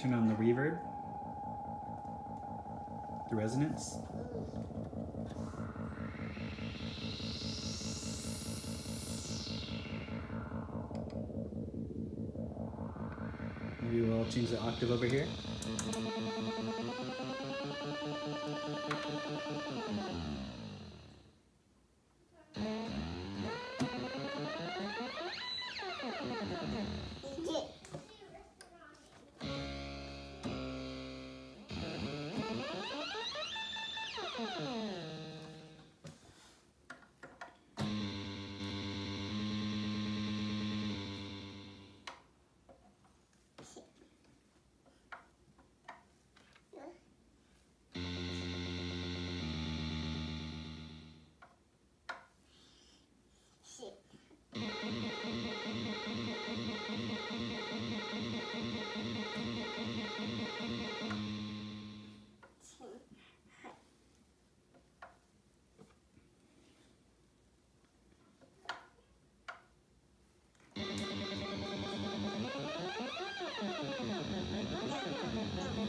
Turn on the reverb, the resonance. Maybe we'll change the octave over here. Mm-hmm.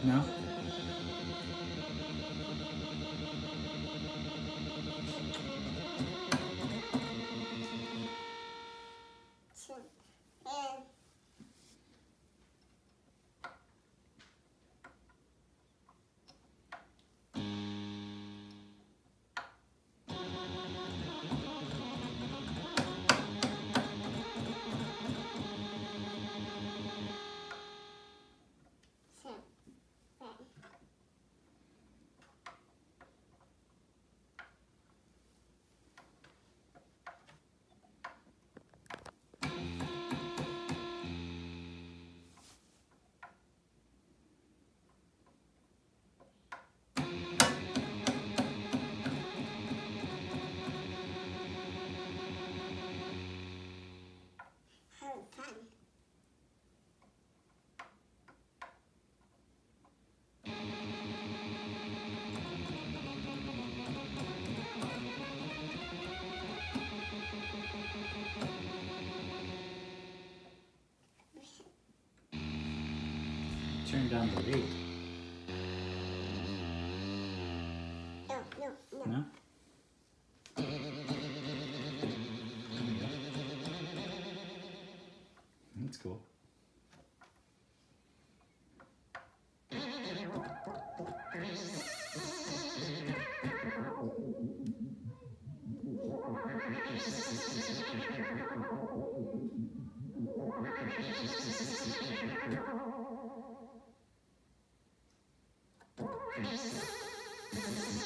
No? Turn down the rate. No, no, no. No? That's cool.